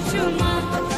başıma